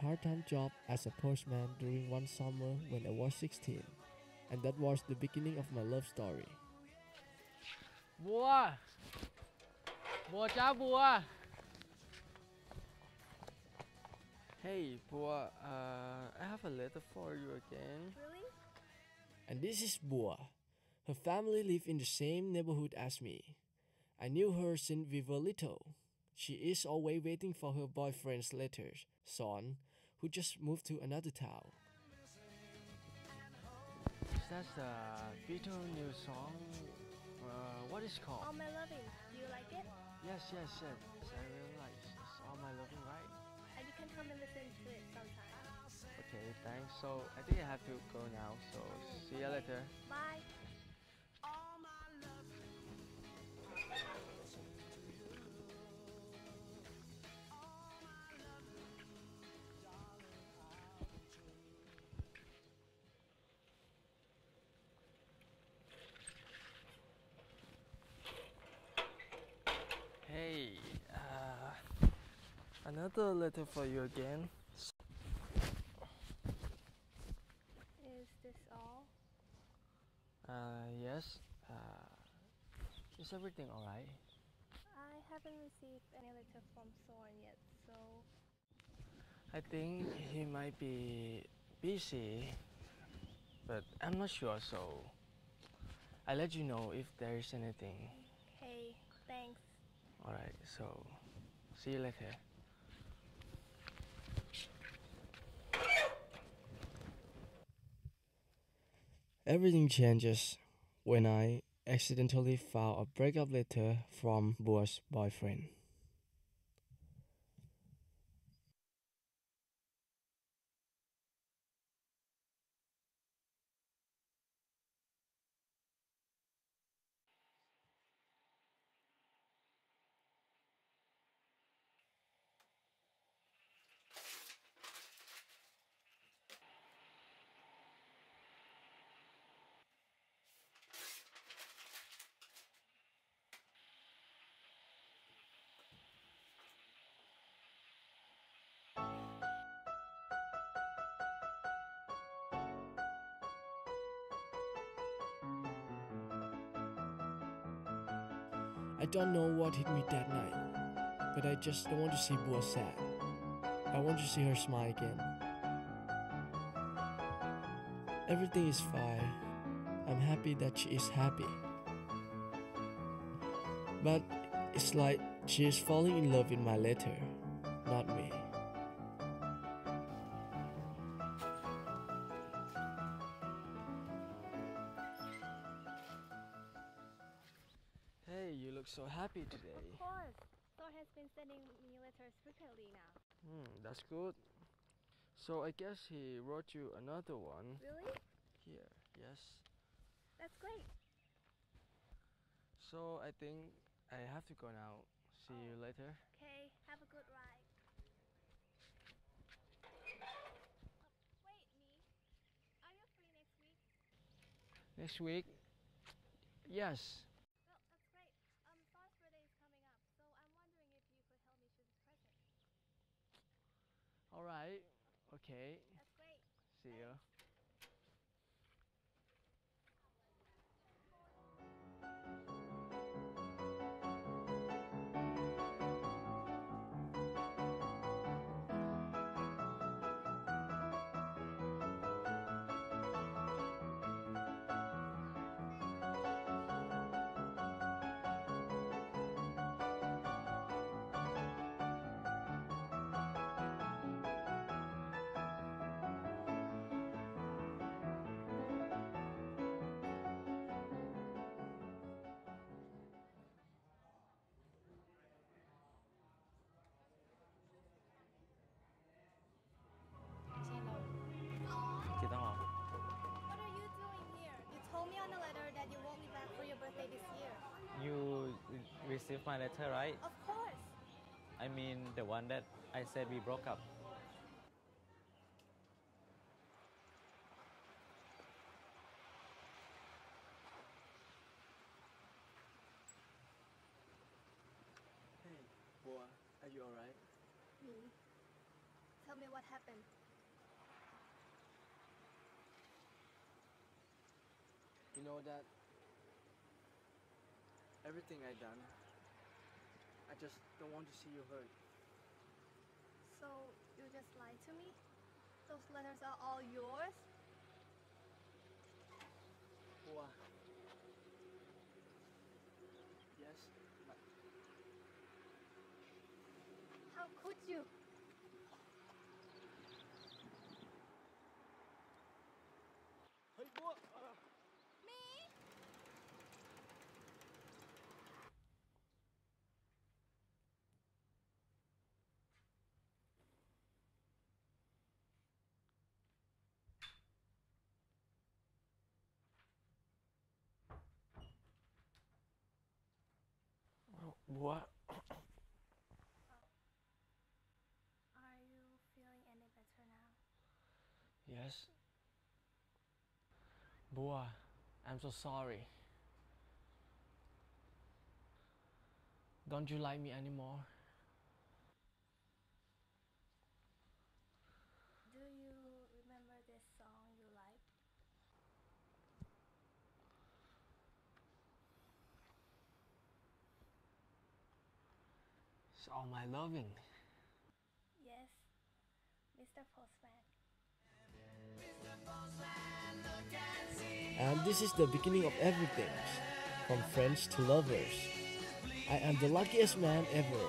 part-time job as a postman during one summer when I was 16. And that was the beginning of my love story. บัว บัวจ้าบัว Hey บัว uh, I have a letter for you again Really? And this is Bua. Her family live in the same neighborhood as me. I knew her since we were little. She is always waiting for her boyfriend's letters, Son, who just moved to another town. That's that the Beatles new song? Uh, what is it All called? my loving. Do you like it? Yes, yes, yes. I really like it. It's All My Loving, right? And you can come and listen to it sometime. Okay, thanks. So I think I have to go now. So see you later. Bye. Another letter for you again. Is this all? Uh, yes. Uh, is everything alright? I haven't received any letter from Soren yet, so I think he might be busy, but I'm not sure. So I'll let you know if there is anything. hey, thanks. Alright. So see you later. Everything changes when I accidentally found a breakup letter from Bua's boyfriend. I don't know what hit me that night, but I just don't want to see Bua sad. I want to see her smile again. Everything is fine. I'm happy that she is happy. But it's like she is falling in love with my letter, not me. Look so happy today. Of course. Soren has been sending me letters frequently now. Hmm, that's good. So I guess he wrote you another one Really? here. Yes. That's great. So I think I have to go now. See you later. Okay, have a good ride. Wait, me. Are you free next week? Next week? Yes. Well, that's great. Um, Soren's birthday is coming up, so I'm wondering if you could help me choose his present. Right. Okay. That's great. See you. Received my letter, right? Of course. I mean, the one that I said we broke up. Hey, Bua, are you alright? Me. tell me what happened. You know that everything I've done, I just don't want to see you hurt. So you just lied to me? Those letters are all yours? Bua. Yes, but How could you? Hey, boy. What? Are you feeling any better now? Yes. Bua, I'm so sorry. Don't you like me anymore? Do you remember this song you like? It's all my loving. Yes, Mr. Postman. And this is the beginning of everything, from friends to lovers. I am the luckiest man ever.